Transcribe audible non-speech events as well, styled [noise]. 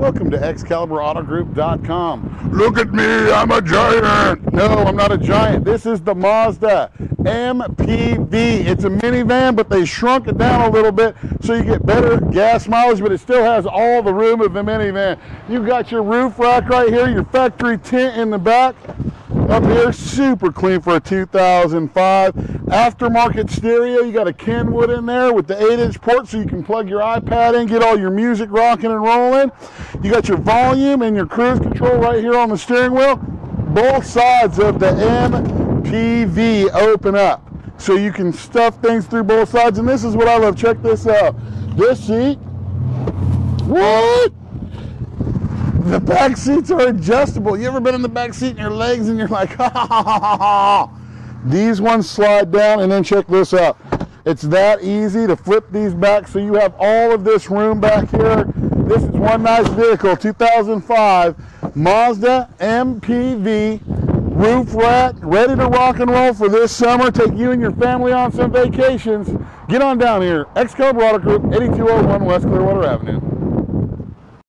Welcome to ExcaliburAutoGroup.com. Look at me, I'm a giant. No, I'm not a giant. This is the Mazda MPV. It's a minivan, but they shrunk it down a little bit so you get better gas mileage, but it still has all the room of the minivan. You've got your roof rack right here, your factory tent in the back. Up here, super clean for a 2005. Aftermarket stereo, you got a Kenwood in there with the 8-inch port so you can plug your iPad in, get all your music rocking and rolling. You got your volume and your cruise control right here on the steering wheel. Both sides of the MPV open up so you can stuff things through both sides. And this is what I love. Check this out. This seat, what? The back seats are adjustable. You ever been in the back seat and your legs and you're like, [laughs] ha ha ha ha ha. These ones slide down and then check this out. It's that easy to flip these back so you have all of this room back here. This is one nice vehicle, 2005 Mazda MPV roof rack, ready to rock and roll for this summer. Take you and your family on some vacations. Get on down here. Excalibur Auto Group, 8201 West Clearwater Avenue.